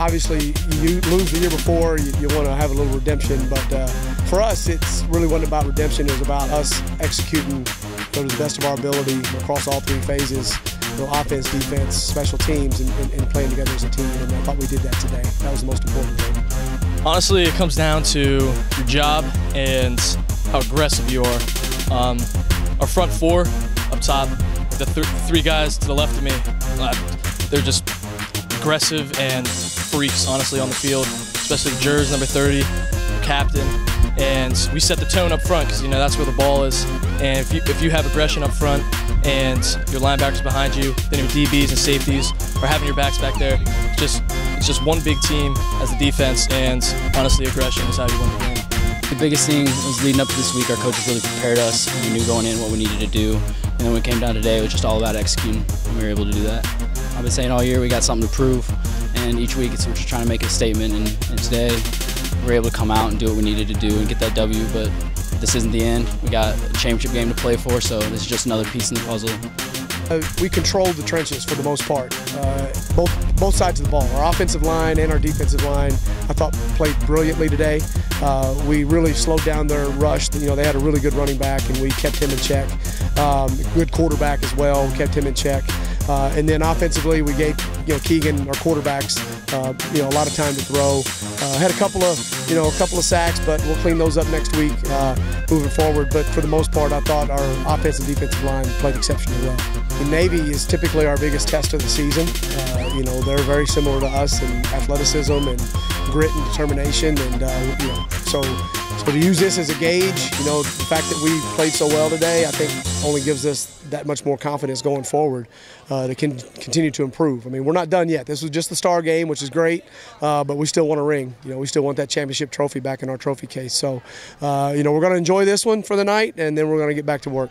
obviously, you lose the year before, you, you want to have a little redemption. But uh, for us, it's really wasn't about redemption. It was about us executing to the best of our ability across all three phases. You know, offense, defense, special teams, and, and, and, playing together as a team. And I thought we did that today. That was the most important thing. Honestly, it comes down to your job and how aggressive you are. Um, our front four up top, the th three guys to the left of me, uh, they're just aggressive and freaks, honestly, on the field, especially Jers, number 30, captain. And we set the tone up front because, you know, that's where the ball is. And if you, if you have aggression up front and your linebackers behind you, then your DBs and safeties are having your backs back there, it's just, it's just one big team as a defense. And honestly, aggression is how you win the game. The biggest thing was leading up to this week, our coaches really prepared us. We knew going in what we needed to do. And then when it came down today, it was just all about executing, and we were able to do that. I've been saying all year we got something to prove, and each week it's we're just trying to make a statement. And, and today we're able to come out and do what we needed to do and get that W. But this isn't the end. We got a championship game to play for, so this is just another piece in the puzzle. Uh, we controlled the trenches for the most part, uh, both both sides of the ball. Our offensive line and our defensive line, I thought, played brilliantly today. Uh, we really slowed down their rush. You know, they had a really good running back, and we kept him in check. Um, good quarterback as well, we kept him in check. Uh, and then offensively, we gave you know Keegan, our quarterbacks, uh, you know a lot of time to throw. Uh, had a couple of you know a couple of sacks, but we'll clean those up next week uh, moving forward. But for the most part, I thought our offensive and defensive line played exceptionally well. The Navy is typically our biggest test of the season. Uh, you know they're very similar to us in athleticism and grit and determination, and uh, you know so so to use this as a gauge, you know, the fact that we played so well today, I think only gives us that much more confidence going forward uh, to con continue to improve. I mean, we're not done yet. This was just the star game, which is great, uh, but we still want a ring. You know, we still want that championship trophy back in our trophy case. So, uh, you know, we're going to enjoy this one for the night, and then we're going to get back to work.